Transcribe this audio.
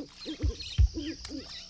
Mm-hmm.